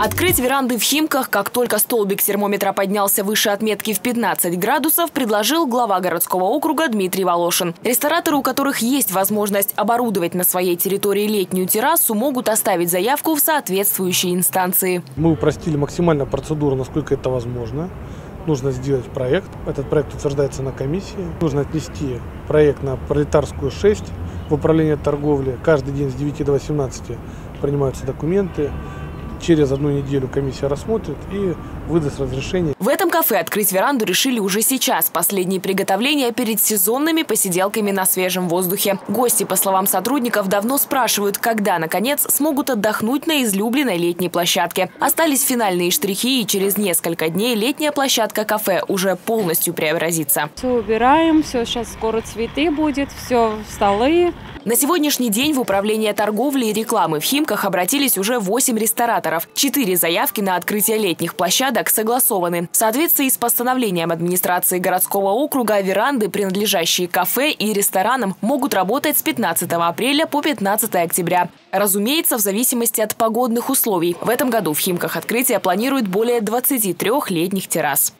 Открыть веранды в Химках, как только столбик термометра поднялся выше отметки в 15 градусов, предложил глава городского округа Дмитрий Волошин. Рестораторы, у которых есть возможность оборудовать на своей территории летнюю террасу, могут оставить заявку в соответствующей инстанции. Мы упростили максимально процедуру, насколько это возможно. Нужно сделать проект. Этот проект утверждается на комиссии. Нужно отнести проект на Пролетарскую 6 в управление торговли. Каждый день с 9 до 18 принимаются документы через одну неделю комиссия рассмотрит и выдаст разрешение. В этом кафе открыть веранду решили уже сейчас. Последние приготовления перед сезонными посиделками на свежем воздухе. Гости, по словам сотрудников, давно спрашивают, когда, наконец, смогут отдохнуть на излюбленной летней площадке. Остались финальные штрихи, и через несколько дней летняя площадка кафе уже полностью преобразится. Все убираем, все сейчас скоро цветы будет, все столы, на сегодняшний день в Управление торговли и рекламы в Химках обратились уже 8 рестораторов. Четыре заявки на открытие летних площадок согласованы. В соответствии с постановлением администрации городского округа веранды, принадлежащие кафе и ресторанам, могут работать с 15 апреля по 15 октября. Разумеется, в зависимости от погодных условий. В этом году в Химках открытие планируют более 23 летних террас.